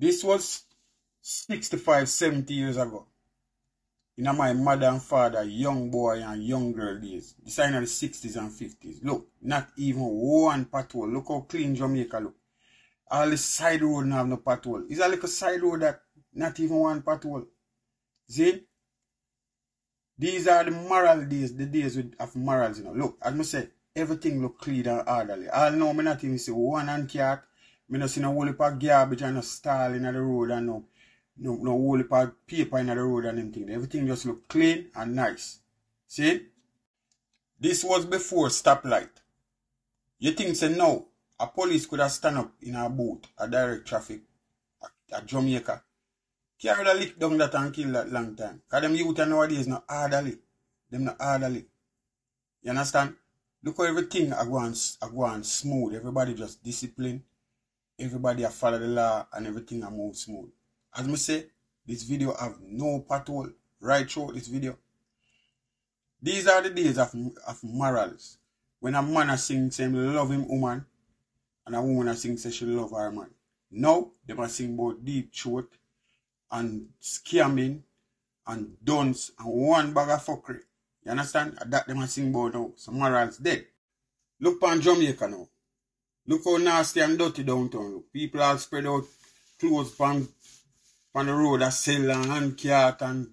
This was 65, 70 years ago. In my mother and father, young boy and young girl days. This in the 60s and 50s. Look, not even one patrol. Look how clean Jamaica look. All the side road don't have no patrol. It's a little side road that not even one patrol. See? These are the moral days, the days of morals, you know. Look, as I must say, everything look clean and orderly. I know me not even see one and cat. Me not see no whole heap of garbage and no stall in the road and no no, no whole heap of paper in the road and anything. Everything just look clean and nice. See? This was before stoplight. You think say no, a police could have stand up in a boat, a direct traffic at Jamaica. Carry the lick down that and kill that long time. Cause them youth nowadays not orderly. Them not orderly. You understand? Look how everything I go on, I go on smooth. Everybody just discipline. Everybody I follow the law and everything I move smooth. As me say, this video have no patrol right through this video. These are the days of, of morals. When a man a sing say love him woman and a woman a sing say she love her man. Now, they must sing about deep throat and scamming and dunce and one bag of fuckery. You understand? And that they must sing about now. So morals dead. Look on Jamaica now. Look how nasty and dirty downtown. People all spread out clothes on, on the road that sell and hand cart and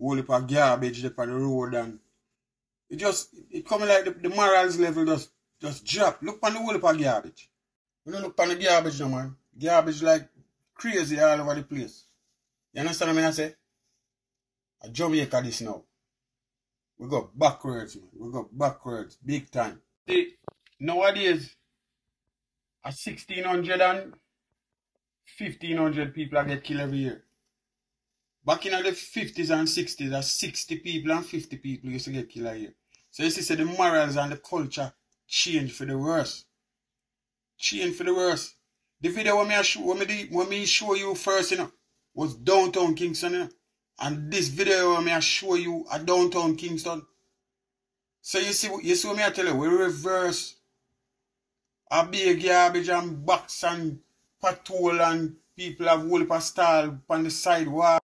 whole heap of garbage on the road and it just it coming like the, the morals level just just drop. Look on the whole heap of garbage. You don't look on the garbage no man. Garbage like crazy all over the place. You understand what I say? A Jamaica this now. We go backwards, man. We go backwards, big time. See, nowadays, a 1600 and 1500 people get killed every year. Back in the 50s and 60s, a 60 people and 50 people used to get killed a year. So you see, so the morals and the culture change for the worse. Change for the worse. The video when me, show, when me, when me show you first, you know, was downtown Kingston, you know. And this video when me show you a downtown Kingston. So you see, you see what me I tell you, we reverse a big garbage and box and patrol and people have whole of stall on the sidewalk.